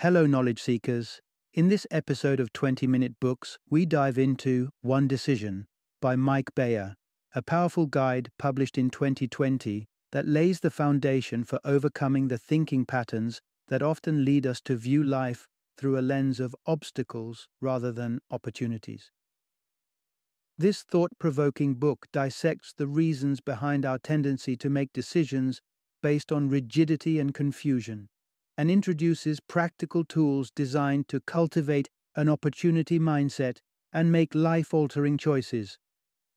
Hello, knowledge seekers. In this episode of 20 Minute Books, we dive into One Decision by Mike Bayer, a powerful guide published in 2020 that lays the foundation for overcoming the thinking patterns that often lead us to view life through a lens of obstacles rather than opportunities. This thought provoking book dissects the reasons behind our tendency to make decisions based on rigidity and confusion, and introduces practical tools designed to cultivate an opportunity mindset and make life altering choices.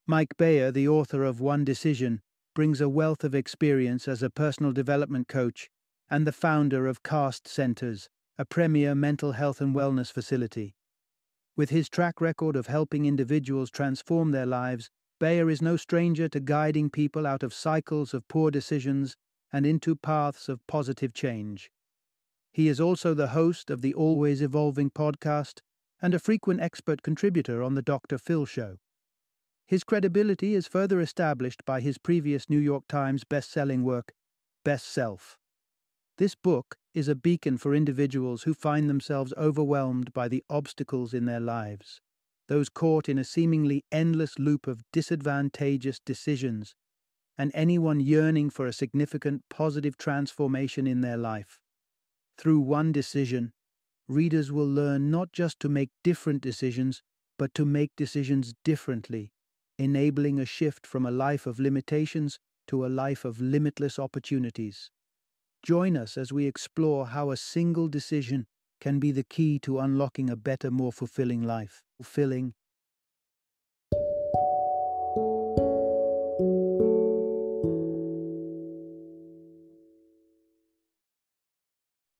Mike Bayer, the author of One Decision, brings a wealth of experience as a personal development coach and the founder of CAST Centers, a premier mental health and wellness facility. With his track record of helping individuals transform their lives, Bayer is no stranger to guiding people out of cycles of poor decisions and into paths of positive change. He is also the host of the Always Evolving podcast and a frequent expert contributor on the Dr. Phil Show. His credibility is further established by his previous New York Times best-selling work, Best Self. This book is a beacon for individuals who find themselves overwhelmed by the obstacles in their lives, those caught in a seemingly endless loop of disadvantageous decisions, and anyone yearning for a significant positive transformation in their life. Through one decision, readers will learn not just to make different decisions, but to make decisions differently, enabling a shift from a life of limitations to a life of limitless opportunities. Join us as we explore how a single decision can be the key to unlocking a better, more fulfilling life. Fulfilling.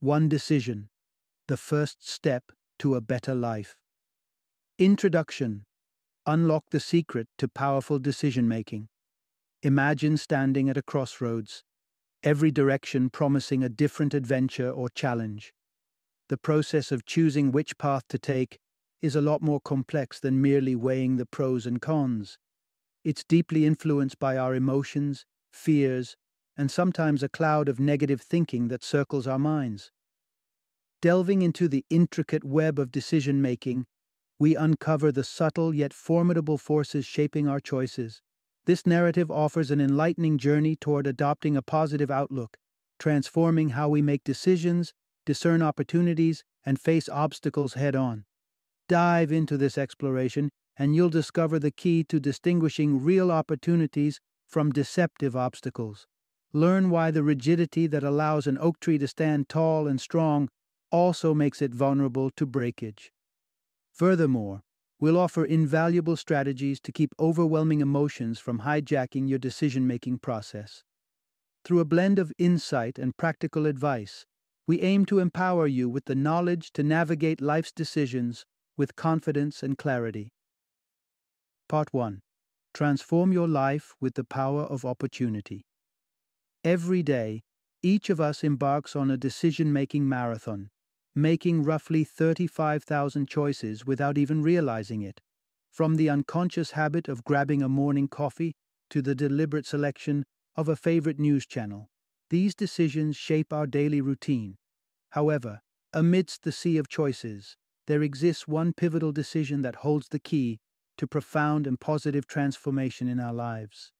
One decision, the first step to a better life. Introduction Unlock the secret to powerful decision making. Imagine standing at a crossroads every direction promising a different adventure or challenge. The process of choosing which path to take is a lot more complex than merely weighing the pros and cons. It's deeply influenced by our emotions, fears, and sometimes a cloud of negative thinking that circles our minds. Delving into the intricate web of decision making, we uncover the subtle yet formidable forces shaping our choices. This narrative offers an enlightening journey toward adopting a positive outlook, transforming how we make decisions, discern opportunities, and face obstacles head on. Dive into this exploration, and you'll discover the key to distinguishing real opportunities from deceptive obstacles. Learn why the rigidity that allows an oak tree to stand tall and strong also makes it vulnerable to breakage. Furthermore, We'll offer invaluable strategies to keep overwhelming emotions from hijacking your decision making process. Through a blend of insight and practical advice, we aim to empower you with the knowledge to navigate life's decisions with confidence and clarity. Part 1 Transform your life with the power of opportunity. Every day, each of us embarks on a decision making marathon making roughly 35,000 choices without even realizing it, from the unconscious habit of grabbing a morning coffee to the deliberate selection of a favorite news channel. These decisions shape our daily routine. However, amidst the sea of choices, there exists one pivotal decision that holds the key to profound and positive transformation in our lives.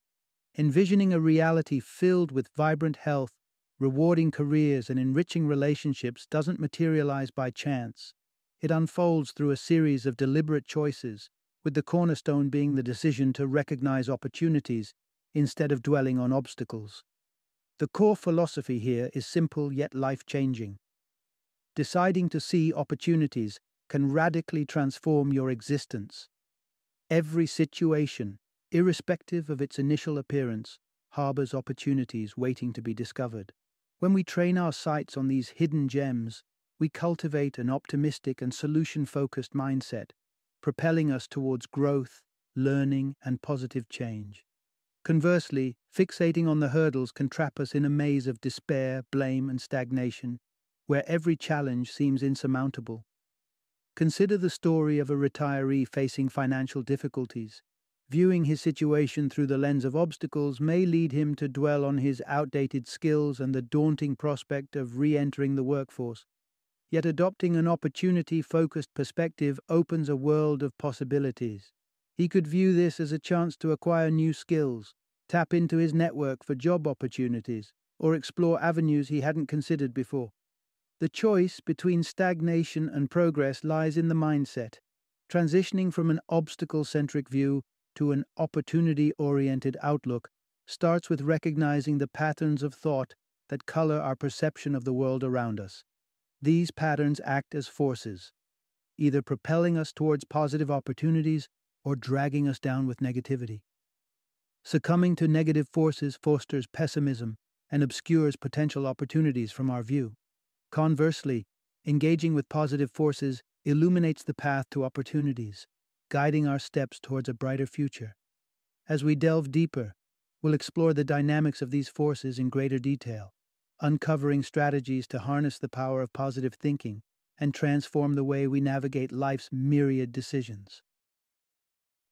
Envisioning a reality filled with vibrant health, Rewarding careers and enriching relationships doesn't materialize by chance. It unfolds through a series of deliberate choices, with the cornerstone being the decision to recognize opportunities instead of dwelling on obstacles. The core philosophy here is simple yet life changing. Deciding to see opportunities can radically transform your existence. Every situation, irrespective of its initial appearance, harbors opportunities waiting to be discovered. When we train our sights on these hidden gems, we cultivate an optimistic and solution focused mindset, propelling us towards growth, learning, and positive change. Conversely, fixating on the hurdles can trap us in a maze of despair, blame, and stagnation, where every challenge seems insurmountable. Consider the story of a retiree facing financial difficulties. Viewing his situation through the lens of obstacles may lead him to dwell on his outdated skills and the daunting prospect of re entering the workforce. yet adopting an opportunity focused perspective opens a world of possibilities. He could view this as a chance to acquire new skills, tap into his network for job opportunities, or explore avenues he hadn't considered before. The choice between stagnation and progress lies in the mindset, transitioning from an obstacle centric view to an opportunity oriented outlook starts with recognizing the patterns of thought that color our perception of the world around us. These patterns act as forces, either propelling us towards positive opportunities or dragging us down with negativity. Succumbing to negative forces fosters pessimism and obscures potential opportunities from our view. Conversely, engaging with positive forces illuminates the path to opportunities, guiding our steps towards a brighter future. As we delve deeper, we'll explore the dynamics of these forces in greater detail, uncovering strategies to harness the power of positive thinking and transform the way we navigate life's myriad decisions.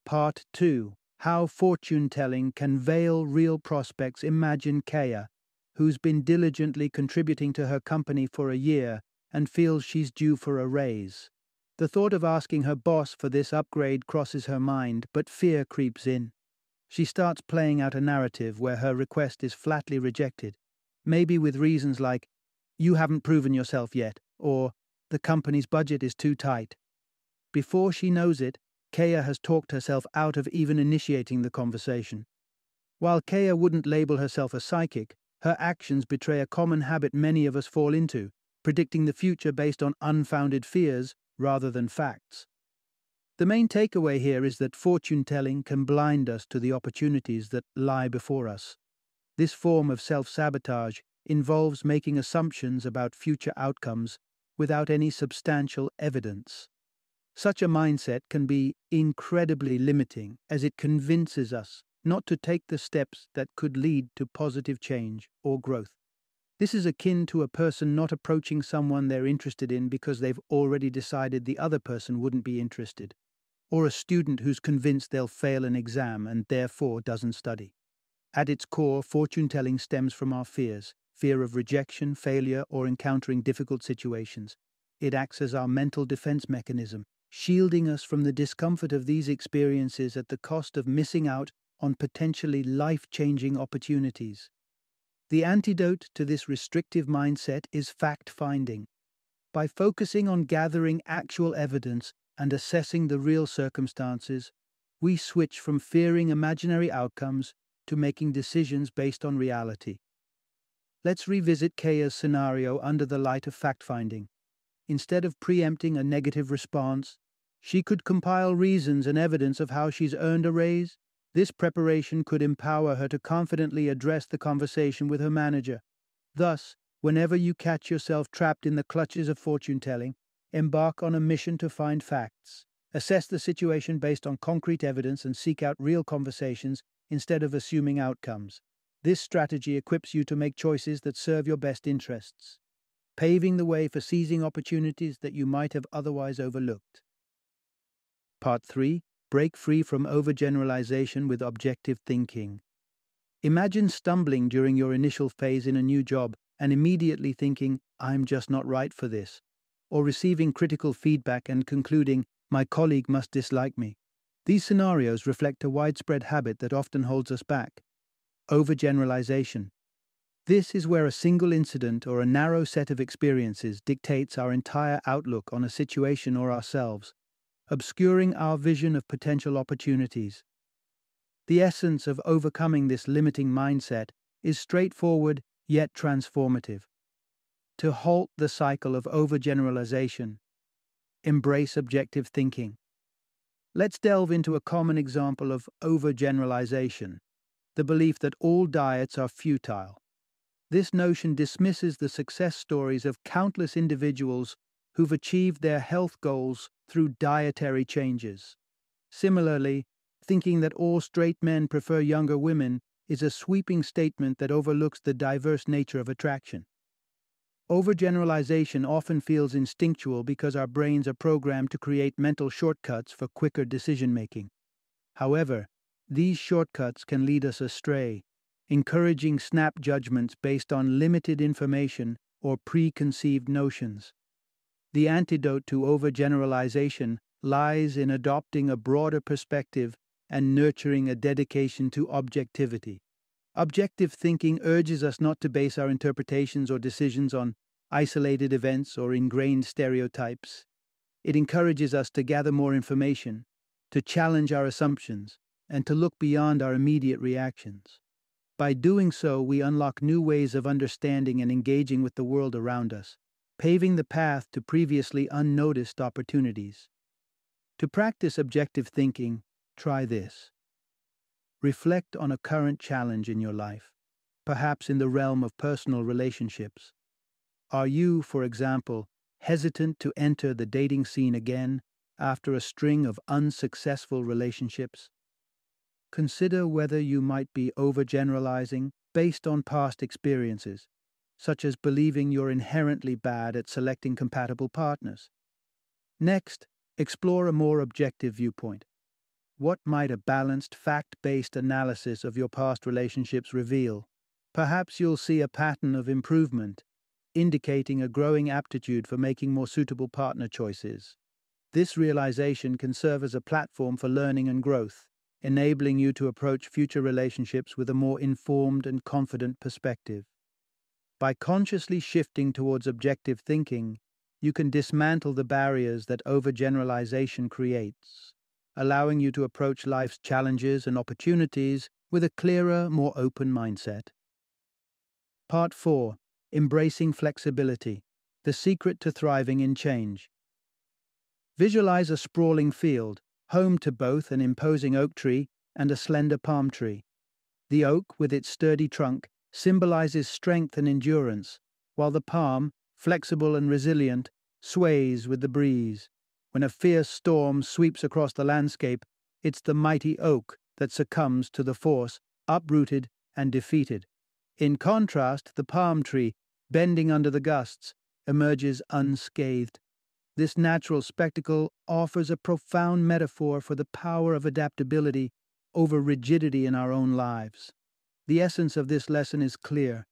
Part 2 How Fortune Telling Can Veil Real Prospects. Imagine Kaya, who's been diligently contributing to her company for a year and feels she's due for a raise. The thought of asking her boss for this upgrade crosses her mind, but fear creeps in. She starts playing out a narrative where her request is flatly rejected, maybe with reasons like, you haven't proven yourself yet, or the company's budget is too tight. Before she knows it, Kaya has talked herself out of even initiating the conversation. While Kaya wouldn't label herself a psychic, her actions betray a common habit many of us fall into, predicting the future based on unfounded fears rather than facts. The main takeaway here is that fortune telling can blind us to the opportunities that lie before us. This form of self sabotage involves making assumptions about future outcomes without any substantial evidence. Such a mindset can be incredibly limiting as it convinces us not to take the steps that could lead to positive change or growth. This is akin to a person not approaching someone they're interested in because they've already decided the other person wouldn't be interested, or a student who's convinced they'll fail an exam and therefore doesn't study. At its core, fortune telling stems from our fears fear of rejection, failure, or encountering difficult situations. It acts as our mental defense mechanism, shielding us from the discomfort of these experiences at the cost of missing out on potentially life changing opportunities. The antidote to this restrictive mindset is fact finding. By focusing on gathering actual evidence and assessing the real circumstances, we switch from fearing imaginary outcomes to making decisions based on reality. Let's revisit Kaya's scenario under the light of fact finding. Instead of preempting a negative response, she could compile reasons and evidence of how she's earned a raise. This preparation could empower her to confidently address the conversation with her manager. Thus, whenever you catch yourself trapped in the clutches of fortune telling, embark on a mission to find facts. Assess the situation based on concrete evidence and seek out real conversations instead of assuming outcomes. This strategy equips you to make choices that serve your best interests, paving the way for seizing opportunities that you might have otherwise overlooked. Part 3 Break free from overgeneralization with objective thinking. Imagine stumbling during your initial phase in a new job and immediately thinking, I'm just not right for this, or receiving critical feedback and concluding, my colleague must dislike me. These scenarios reflect a widespread habit that often holds us back overgeneralization. This is where a single incident or a narrow set of experiences dictates our entire outlook on a situation or ourselves, obscuring our vision of potential opportunities. The essence of overcoming this limiting mindset is straightforward yet transformative. To halt the cycle of overgeneralization, embrace objective thinking. Let's delve into a common example of overgeneralization the belief that all diets are futile. This notion dismisses the success stories of countless individuals who've achieved their health goals through dietary changes. Similarly, thinking that all straight men prefer younger women is a sweeping statement that overlooks the diverse nature of attraction. Overgeneralization often feels instinctual because our brains are programmed to create mental shortcuts for quicker decision making. However, these shortcuts can lead us astray, encouraging snap judgments based on limited information or preconceived notions. The antidote to overgeneralization lies in adopting a broader perspective and nurturing a dedication to objectivity. Objective thinking urges us not to base our interpretations or decisions on isolated events or ingrained stereotypes. It encourages us to gather more information, to challenge our assumptions, and to look beyond our immediate reactions. By doing so, we unlock new ways of understanding and engaging with the world around us, paving the path to previously unnoticed opportunities. To practice objective thinking, try this. Reflect on a current challenge in your life, perhaps in the realm of personal relationships. Are you, for example, hesitant to enter the dating scene again after a string of unsuccessful relationships? Consider whether you might be overgeneralizing based on past experiences, such as believing you're inherently bad at selecting compatible partners. Next, explore a more objective viewpoint. What might a balanced, fact based analysis of your past relationships reveal? Perhaps you'll see a pattern of improvement, indicating a growing aptitude for making more suitable partner choices. This realization can serve as a platform for learning and growth, enabling you to approach future relationships with a more informed and confident perspective. By consciously shifting towards objective thinking, you can dismantle the barriers that overgeneralization creates, allowing you to approach life's challenges and opportunities with a clearer, more open mindset. Part 4 Embracing Flexibility The Secret to Thriving in Change. Visualize a sprawling field, home to both an imposing oak tree and a slender palm tree. The oak, with its sturdy trunk, symbolizes strength and endurance, while the palm, flexible and resilient, sways with the breeze. When a fierce storm sweeps across the landscape, it's the mighty oak that succumbs to the force, uprooted and defeated. In contrast, the palm tree, bending under the gusts, emerges unscathed. This natural spectacle offers a profound metaphor for the power of adaptability over rigidity in our own lives. The essence of this lesson is clear.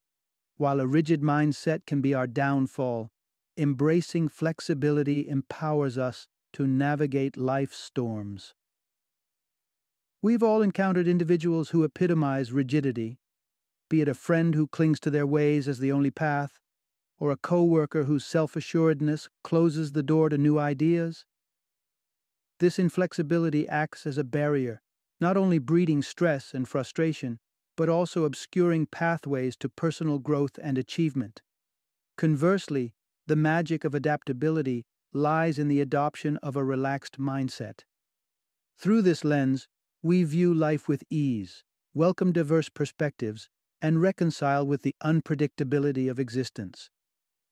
While a rigid mindset can be our downfall, embracing flexibility empowers us to navigate life's storms. We've all encountered individuals who epitomize rigidity, be it a friend who clings to their ways as the only path, or a co-worker whose self-assuredness closes the door to new ideas. This inflexibility acts as a barrier, not only breeding stress and frustration, but also obscuring pathways to personal growth and achievement. Conversely, the magic of adaptability lies in the adoption of a relaxed mindset. Through this lens, we view life with ease, welcome diverse perspectives, and reconcile with the unpredictability of existence.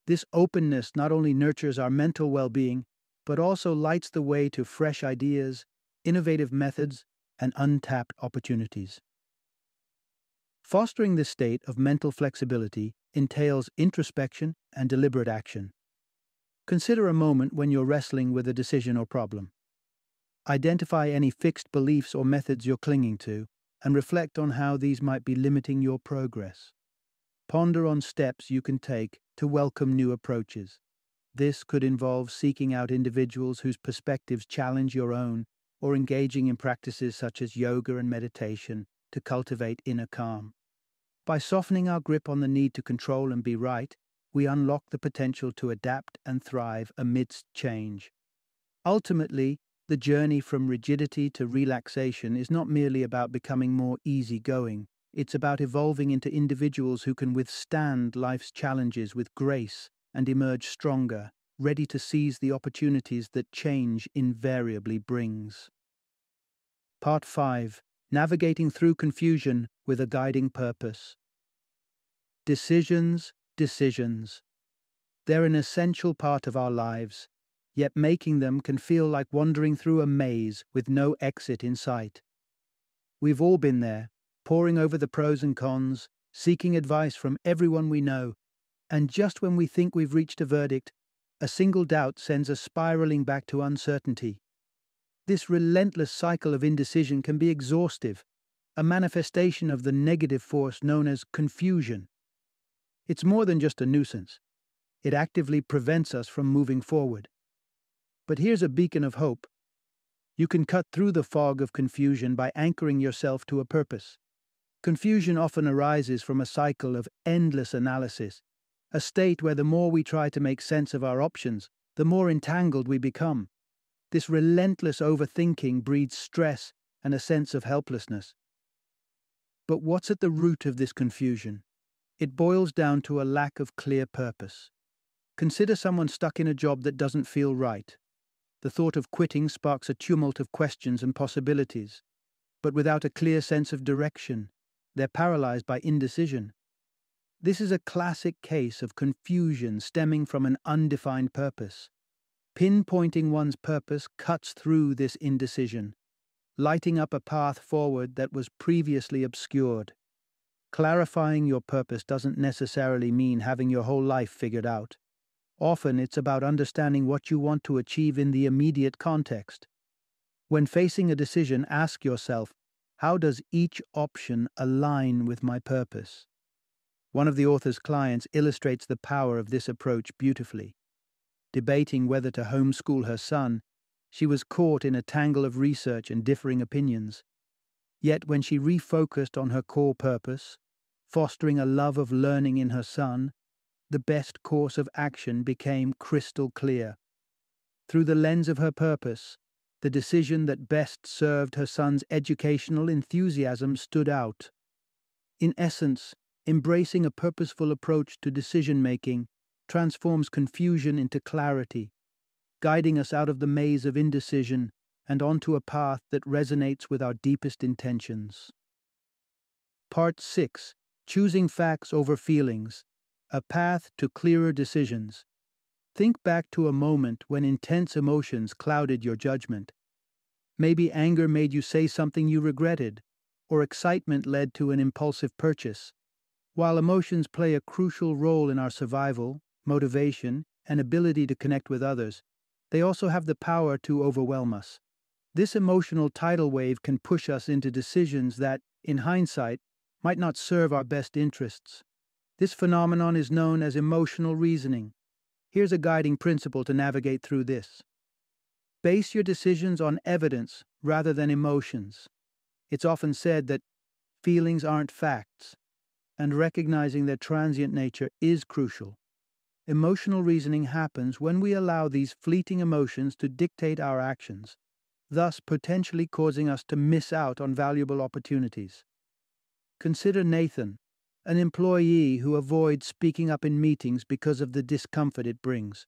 This openness not only nurtures our mental well being, but also lights the way to fresh ideas, innovative methods, and untapped opportunities. Fostering this state of mental flexibility entails introspection and deliberate action. Consider a moment when you're wrestling with a decision or problem. Identify any fixed beliefs or methods you're clinging to and reflect on how these might be limiting your progress. Ponder on steps you can take to welcome new approaches. This could involve seeking out individuals whose perspectives challenge your own or engaging in practices such as yoga and meditation to cultivate inner calm. By softening our grip on the need to control and be right, we unlock the potential to adapt and thrive amidst change. Ultimately, the journey from rigidity to relaxation is not merely about becoming more easygoing, it's about evolving into individuals who can withstand life's challenges with grace and emerge stronger, ready to seize the opportunities that change invariably brings. Part 5 Navigating Through Confusion with a Guiding Purpose. Decisions, decisions. They're an essential part of our lives yet making them can feel like wandering through a maze with no exit in sight. We've all been there, poring over the pros and cons, seeking advice from everyone we know, and just when we think we've reached a verdict, a single doubt sends us spiraling back to uncertainty. This relentless cycle of indecision can be exhaustive, a manifestation of the negative force known as confusion. It's more than just a nuisance. it actively prevents us from moving forward. But here's a beacon of hope. You can cut through the fog of confusion by anchoring yourself to a purpose. Confusion often arises from a cycle of endless analysis, a state where the more we try to make sense of our options, the more entangled we become. This relentless overthinking breeds stress and a sense of helplessness. But what's at the root of this confusion? It boils down to a lack of clear purpose. Consider someone stuck in a job that doesn't feel right. The thought of quitting sparks a tumult of questions and possibilities. But without a clear sense of direction, they're paralyzed by indecision. This is a classic case of confusion stemming from an undefined purpose. Pinpointing one's purpose cuts through this indecision, lighting up a path forward that was previously obscured. Clarifying your purpose doesn't necessarily mean having your whole life figured out. Often it's about understanding what you want to achieve in the immediate context. When facing a decision, ask yourself how does each option align with my purpose? One of the author's clients illustrates the power of this approach beautifully. Debating whether to homeschool her son, she was caught in a tangle of research and differing opinions. Yet when she refocused on her core purpose, fostering a love of learning in her son, the best course of action became crystal clear. Through the lens of her purpose, the decision that best served her son's educational enthusiasm stood out. In essence, embracing a purposeful approach to decision making transforms confusion into clarity, guiding us out of the maze of indecision and onto a path that resonates with our deepest intentions. Part 6 Choosing Facts Over Feelings A Path to Clearer Decisions. Think back to a moment when intense emotions clouded your judgment. Maybe anger made you say something you regretted, or excitement led to an impulsive purchase. While emotions play a crucial role in our survival, motivation, and ability to connect with others, they also have the power to overwhelm us. This emotional tidal wave can push us into decisions that, in hindsight, might not serve our best interests. This phenomenon is known as emotional reasoning, Here's a guiding principle to navigate through this base your decisions on evidence rather than emotions. It's often said that feelings aren't facts, and recognizing their transient nature is crucial. Emotional reasoning happens when we allow these fleeting emotions to dictate our actions, thus potentially causing us to miss out on valuable opportunities. Consider Nathan, an employee who avoids speaking up in meetings because of the discomfort it brings,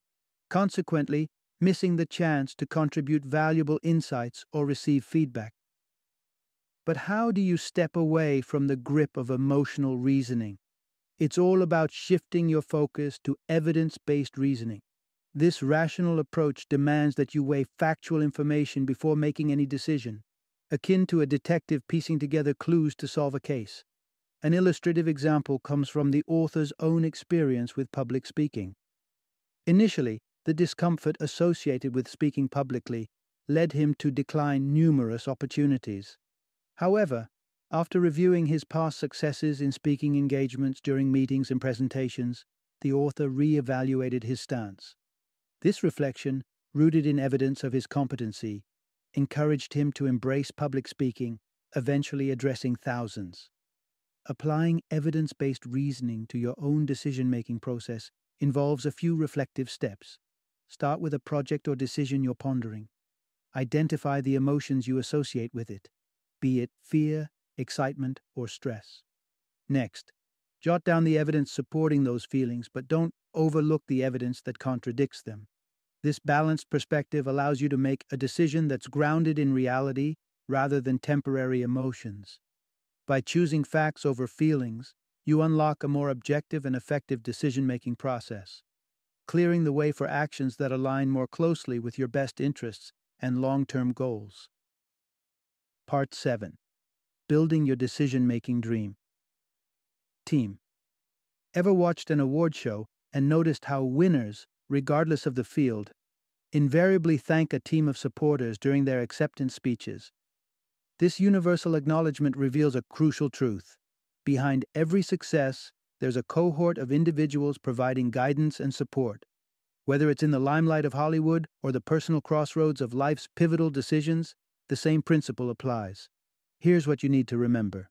consequently, missing the chance to contribute valuable insights or receive feedback. But how do you step away from the grip of emotional reasoning? It's all about shifting your focus to evidence based reasoning. This rational approach demands that you weigh factual information before making any decision, akin to a detective piecing together clues to solve a case. An illustrative example comes from the author's own experience with public speaking. Initially, the discomfort associated with speaking publicly led him to decline numerous opportunities. However, after reviewing his past successes in speaking engagements during meetings and presentations, the author re-evaluated his stance. This reflection, rooted in evidence of his competency, encouraged him to embrace public speaking, eventually addressing thousands. Applying evidence based reasoning to your own decision making process involves a few reflective steps. Start with a project or decision you're pondering. Identify the emotions you associate with it, be it fear, excitement, or stress. Next, jot down the evidence supporting those feelings, but don't overlook the evidence that contradicts them. This balanced perspective allows you to make a decision that's grounded in reality rather than temporary emotions. By choosing facts over feelings, you unlock a more objective and effective decision making process, clearing the way for actions that align more closely with your best interests and long term goals. Part 7 Building Your Decision Making Dream. Team. Ever watched an award show and noticed how winners, regardless of the field, invariably thank a team of supporters during their acceptance speeches? This universal acknowledgement reveals a crucial truth. Behind every success, there's a cohort of individuals providing guidance and support. Whether it's in the limelight of Hollywood or the personal crossroads of life's pivotal decisions, the same principle applies. Here's what you need to remember.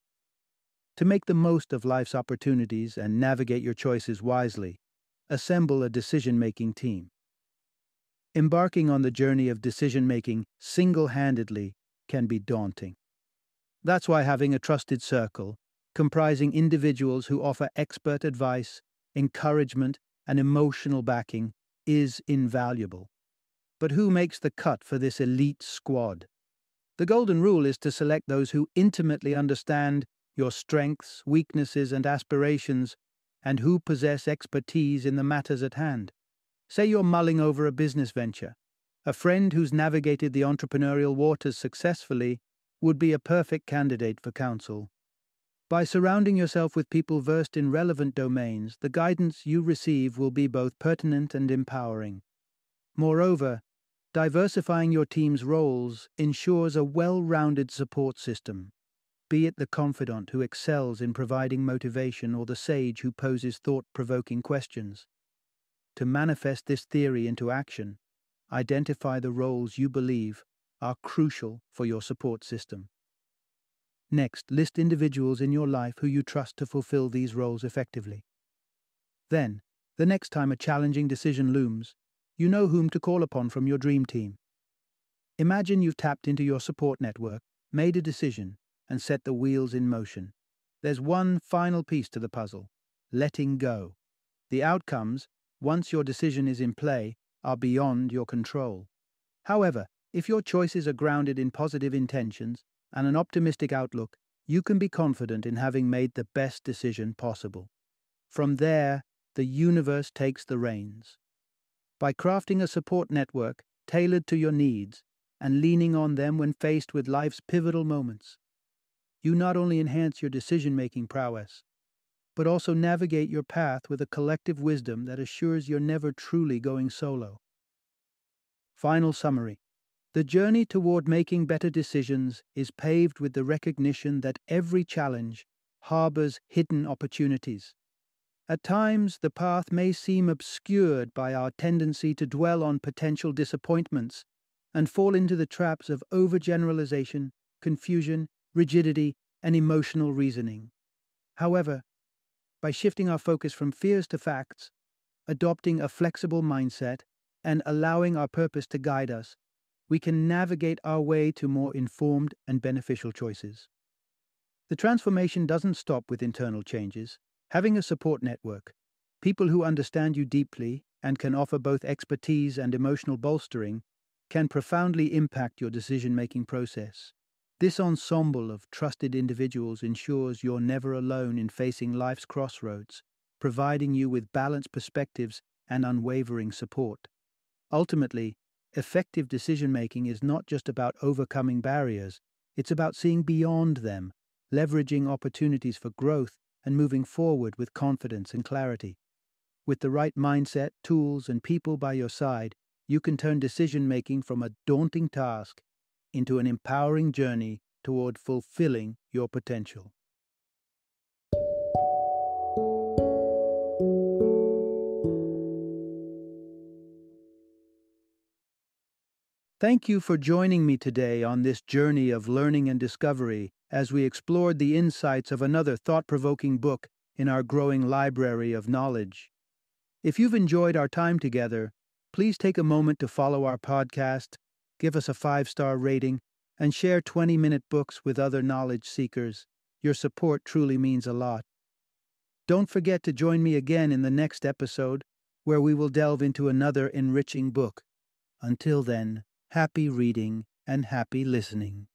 To make the most of life's opportunities and navigate your choices wisely, assemble a decision making team. Embarking on the journey of decision making single handedly can be daunting. That's why having a trusted circle, comprising individuals who offer expert advice, encouragement, and emotional backing, is invaluable. But who makes the cut for this elite squad? The golden rule is to select those who intimately understand your strengths, weaknesses, and aspirations, and who possess expertise in the matters at hand. Say you're mulling over a business venture. A friend who's navigated the entrepreneurial waters successfully would be a perfect candidate for counsel. By surrounding yourself with people versed in relevant domains, the guidance you receive will be both pertinent and empowering. Moreover, diversifying your team's roles ensures a well rounded support system, be it the confidant who excels in providing motivation or the sage who poses thought provoking questions. To manifest this theory into action, identify the roles you believe are crucial for your support system. Next, list individuals in your life who you trust to fulfill these roles effectively. Then, the next time a challenging decision looms, you know whom to call upon from your dream team. Imagine you've tapped into your support network, made a decision, and set the wheels in motion. There's one final piece to the puzzle letting go. The outcomes, once your decision is in play, are beyond your control. However, if your choices are grounded in positive intentions and an optimistic outlook, you can be confident in having made the best decision possible. From there, the universe takes the reins. By crafting a support network tailored to your needs and leaning on them when faced with life's pivotal moments, you not only enhance your decision making prowess, but also navigate your path with a collective wisdom that assures you're never truly going solo. Final summary the journey toward making better decisions is paved with the recognition that every challenge harbors hidden opportunities. At times, the path may seem obscured by our tendency to dwell on potential disappointments and fall into the traps of overgeneralization, confusion, rigidity, and emotional reasoning. However, by shifting our focus from fears to facts, adopting a flexible mindset, and allowing our purpose to guide us, we can navigate our way to more informed and beneficial choices. The transformation doesn't stop with internal changes. Having a support network, people who understand you deeply and can offer both expertise and emotional bolstering, can profoundly impact your decision making process. This ensemble of trusted individuals ensures you're never alone in facing life's crossroads, providing you with balanced perspectives and unwavering support. Ultimately, Effective decision making is not just about overcoming barriers, it's about seeing beyond them, leveraging opportunities for growth, and moving forward with confidence and clarity. With the right mindset, tools, and people by your side, you can turn decision making from a daunting task into an empowering journey toward fulfilling your potential. Thank you for joining me today on this journey of learning and discovery as we explored the insights of another thought provoking book in our growing library of knowledge. If you've enjoyed our time together, please take a moment to follow our podcast, give us a five star rating, and share 20 minute books with other knowledge seekers. Your support truly means a lot. Don't forget to join me again in the next episode, where we will delve into another enriching book. Until then, happy reading and happy listening.